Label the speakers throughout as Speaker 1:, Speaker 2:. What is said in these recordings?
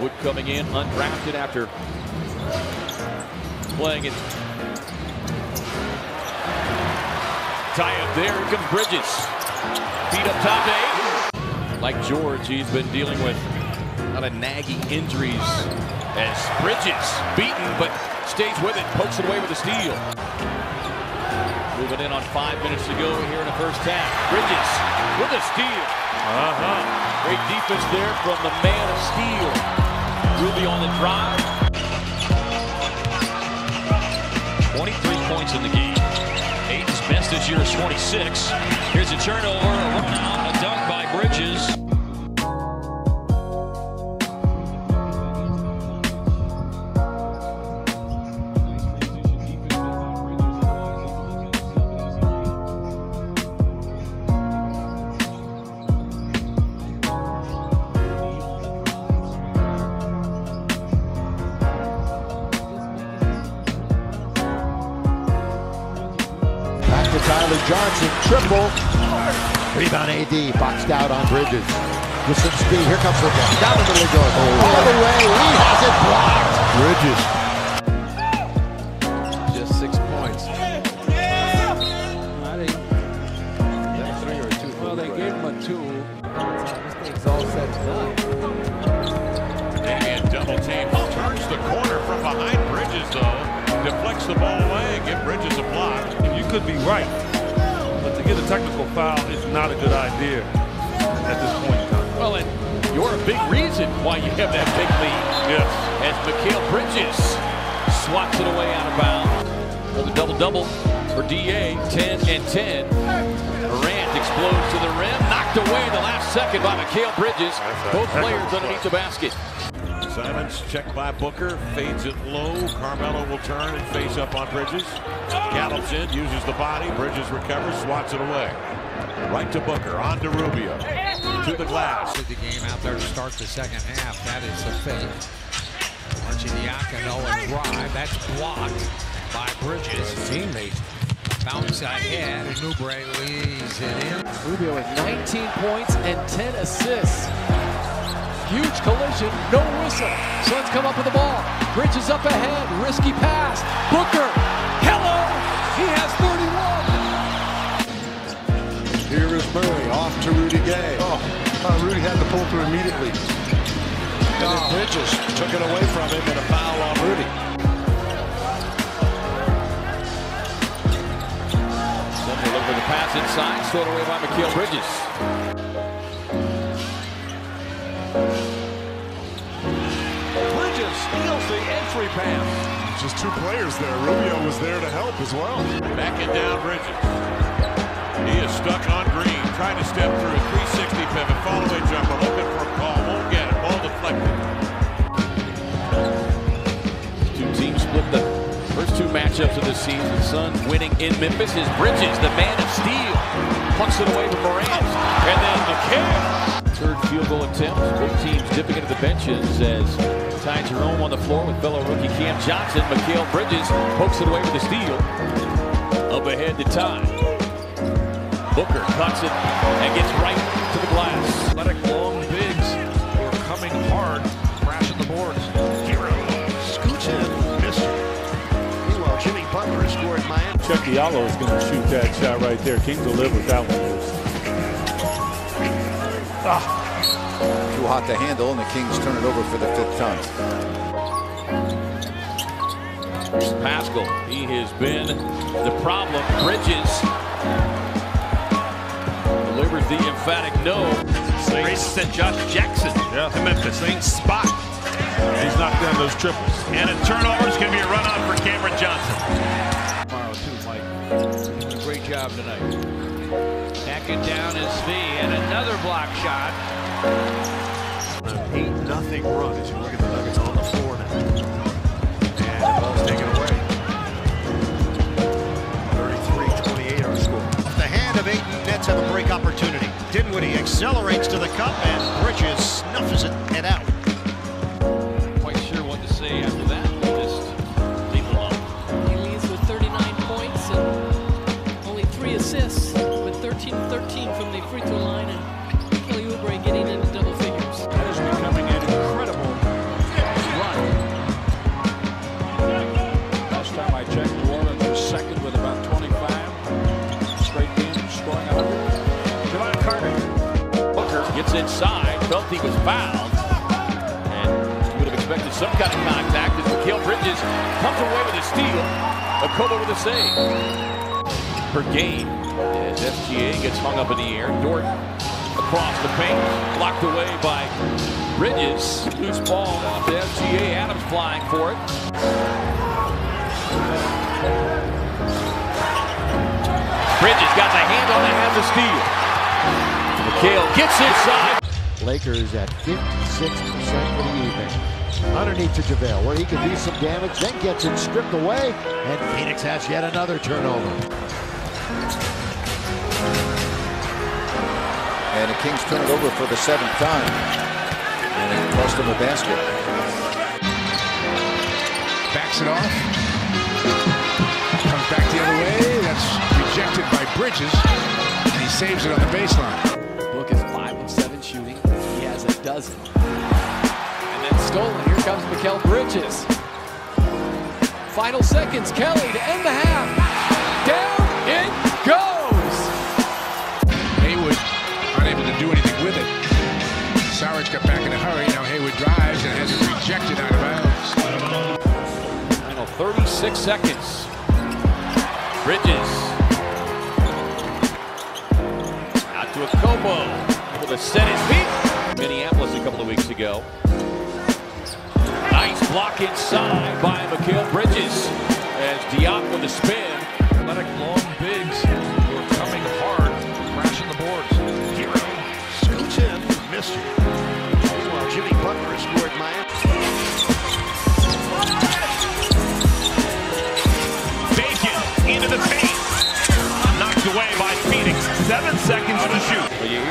Speaker 1: Wood coming in undrafted after playing it. Tie up there. Here comes Bridges. Feet up top eight. Like George, he's been dealing with a lot of nagging injuries as Bridges beaten, but stays with it, pokes it away with a steal. Moving in on five minutes to go here in the first half. Bridges with a steal. Uh-huh. Great defense there from the man of steel. Drive.
Speaker 2: 23 points in the game. Ayton's best this year is 26. Here's a turnover, a run out, a dunk by Bridges.
Speaker 3: Back Johnson, triple. Rebound AD, boxed out on Bridges. With some speed, here comes the ball. Down the middle of the goal. Oh. All the way, he has it blocked. Bridges.
Speaker 4: Just six points. three or two.
Speaker 5: Well, they gave him a two. This thing's all said and done.
Speaker 6: And double team oh, turns the corner from behind Bridges, though. Deflects the ball away. Give Bridges a block.
Speaker 7: You could be right, technical foul is not a good idea at this point in time.
Speaker 1: Well, and you're a big reason why you have that big lead.
Speaker 7: Yes.
Speaker 1: As Mikal Bridges swats it away out of bounds. Another double-double for DA, 10 and 10. Durant explodes to the rim, knocked away in the last second by Mikal Bridges. Both players underneath the basket.
Speaker 6: Simons checked by Booker, fades it low. Carmelo will turn and face up on Bridges. Gallops in, uses the body. Bridges recovers, swats it away. Right to Booker, on to Rubio. To the glass.
Speaker 4: The game out there to start the second half. That is a fake. Arcidiacono and drive. That's blocked by Bridges. Teammate. Bounce ahead. and Oubre leads it in.
Speaker 5: Rubio with 19 points and 10 assists. Huge collision, no whistle. Suns come up with the ball. Bridges up ahead, risky pass. Booker, hello, he has 31.
Speaker 3: Here is Murray, off to Rudy Gay.
Speaker 8: Oh, uh, Rudy had to pull through immediately.
Speaker 3: And then Bridges took it away from him and a foul on Rudy.
Speaker 1: Suns will look for the pass inside, stolen away by Mikal Bridges.
Speaker 6: Bridges the entry pass.
Speaker 8: Just two players there. Rubio was there to help as well.
Speaker 6: Back Backing down Bridges. He is stuck on Green, trying to step through a 360 pivot, fall away jumper, looking for a call, won't get it, ball deflected.
Speaker 1: Two teams split the first two matchups of the season. Suns winning in Memphis is Bridges, the man of steel. Pucks it away to Morant. And then Mikal. Third field goal attempt. Both teams dipping into the benches as Ty Jerome on the floor with fellow rookie Cam Johnson. Mikal Bridges pokes it away with a steal. Up ahead to Ty. Booker cuts it and gets right to the glass.
Speaker 7: Athletic long bigs who are coming hard, crashing the boards.
Speaker 8: Herro scoots in, missed. Meanwhile, Jimmy Butler has scored Miami.
Speaker 7: Cheick Diallo is going to shoot that shot right there. Kings will live with that one. Ah.
Speaker 3: Too hot to handle, and the Kings turn it over for the fifth time.
Speaker 1: Pascal, he has been the problem. Bridges delivers the emphatic no.
Speaker 7: Races at Josh Jackson yeah. to Memphis. Same spot. He's knocked down those triples.
Speaker 6: And a turnover is going to be a run on for Cameron Johnson.
Speaker 5: Tomorrow too, Mike. Doing a great job tonight. Backing down his V and another block shot.
Speaker 8: Eight nothing run as you look at the Nuggets on the floor now. And the ball's taken away. 33-28 our score.
Speaker 9: The hand of Ayton Nets have a break opportunity. Dinwiddie accelerates to the cup and Bridges snuffs it and out.
Speaker 1: Quite sure what to say after that. Just leave it alone.
Speaker 10: He leads with 39 points and only three assists with 13-13 from the free throw line
Speaker 1: felt he was fouled. And you would have expected some kind of contact as Mikal Bridges comes away with a steal. Okobo with a save. Per game as SGA gets hung up in the air. Dort across the paint, blocked away by Bridges. Loose ball off to SGA. Adams flying for it. Bridges got the hand on it, has a steal. Mikal gets inside.
Speaker 3: Lakers at 56% for the evening. Underneath to JaVale, where he can do some damage, then gets it stripped away, and Phoenix has yet another turnover.
Speaker 11: And the Kings turn it over for the seventh time. And it cost them a basket.
Speaker 12: Backs it off. Comes back the other way. That's rejected by Bridges. And he saves it on the baseline.
Speaker 5: A. And then stolen. Here comes Mikal Bridges. Final seconds. Kelly to end the half. Down it goes.
Speaker 12: Hayward unable to do anything with it. Saric got back in a hurry. Now Hayward drives and has it rejected out of bounds.
Speaker 1: Final 36 seconds. Bridges. Out to Okobo. Able to set his feet. Minneapolis a couple of weeks ago. Nice block inside by Mikal Bridges. As Diop with the spin.
Speaker 2: Athletic long bigs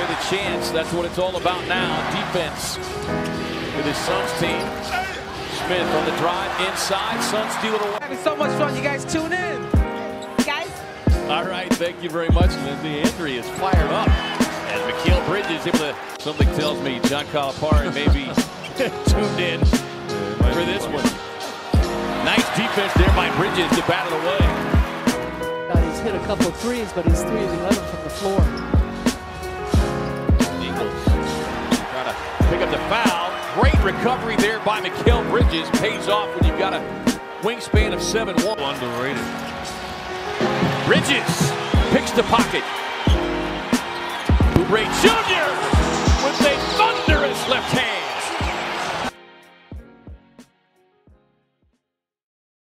Speaker 6: shoot.
Speaker 1: You the chance. That's what it's all about now. Defense with his Suns team. Smith on the drive inside. Suns steal it away.
Speaker 13: Having so much fun. You guys tune in.
Speaker 14: Guys.
Speaker 1: All right, thank you very much. Lindsay Henry is fired up. As Mikal Bridges able to, something tells me John Calipari may be tuned in for this one. Nice defense there by Bridges to bat it away.
Speaker 10: Uh, he's hit a couple of threes, but he's 3 of 11 from the floor.
Speaker 1: Pick up the foul. Great recovery there by Mikal Bridges. Pays off when you've got a wingspan of 7'1".
Speaker 7: Underrated.
Speaker 1: Bridges picks the pocket. Oubre Jr.